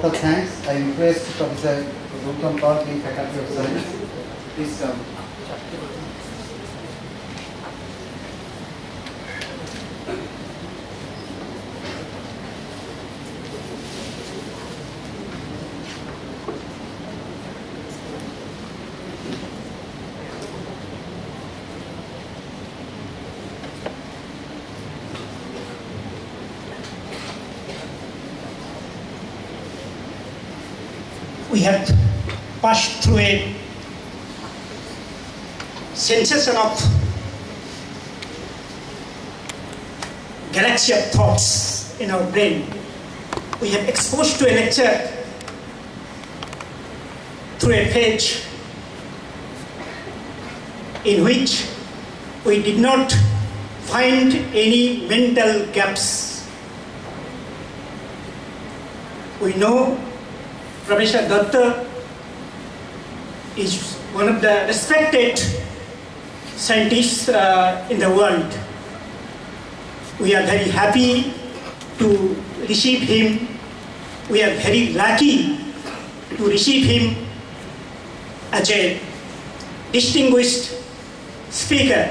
thanks. I request Professor Gautam Paul, Faculty of Science. Please come. We have passed through a sensation of galaxy of thoughts in our brain. We have exposed to a lecture through a page in which we did not find any mental gaps. We know Professor Datta is one of the respected scientists uh, in the world. We are very happy to receive him. We are very lucky to receive him as a distinguished speaker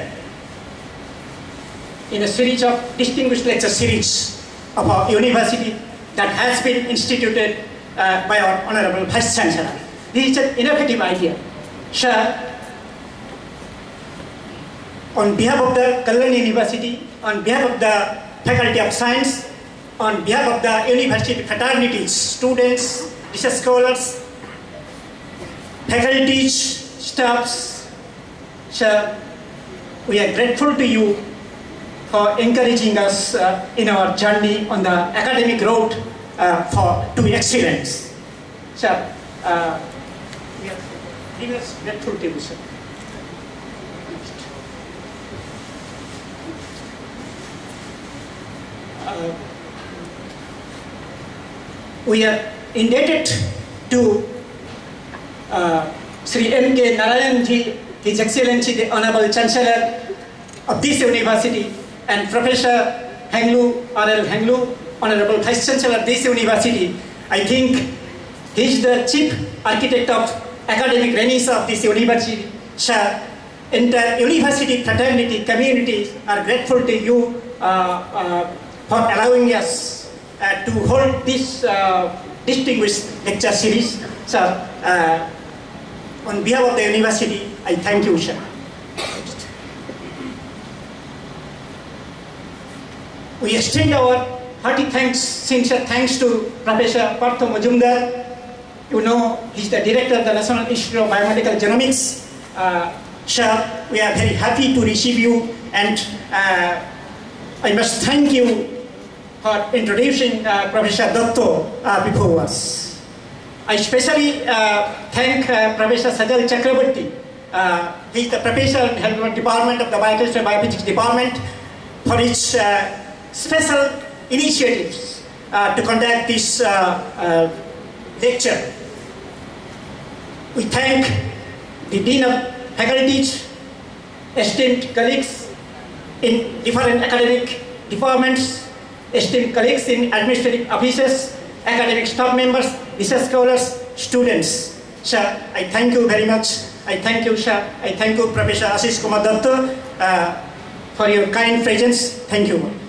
in a series of distinguished lecture series of our university that has been instituted uh, by our Honorable Vice Chancellor. This is an innovative idea. Sir, on behalf of the Kalyani University, on behalf of the Faculty of Science, on behalf of the university fraternities, students, research scholars, faculties, staffs, sir, we are grateful to you for encouraging us uh, in our journey on the academic road uh, for to excellence. Sir, uh, we are grateful sir. Uh, we are indebted to uh, Sri M. K. Narayan ji, His Excellency the Honorable Chancellor of this university, and Professor Hangloo, Honorable Hangloo, Honorable Vice Chancellor of this university. I think he is the chief architect of academic readiness of this university. Sir, entire university fraternity community are grateful to you uh, uh, for allowing us uh, to hold this uh, distinguished lecture series. Sir, uh, on behalf of the university, I thank you, sir. We extend our hearty thanks, sincere thanks to Professor Partha Majumder. You know, he's the director of the National Institute of Biomedical Genomics. Uh, sir, we are very happy to receive you and uh, I must thank you for introducing uh, Professor Datta uh, before us. I especially uh, thank uh, Professor Sajal Chakraborty. Uh, he is the professor in the department of the Biochemistry and Biophysics department for his special initiatives uh, to conduct this uh, uh, lecture. We thank the Dean of Faculties, esteemed colleagues in different academic departments, esteemed colleagues in administrative offices, academic staff members, research scholars, students. Sir, I thank you very much. I thank you, sir. I thank you, Professor Asis Kumar Datta, uh, for your kind presence. Thank you.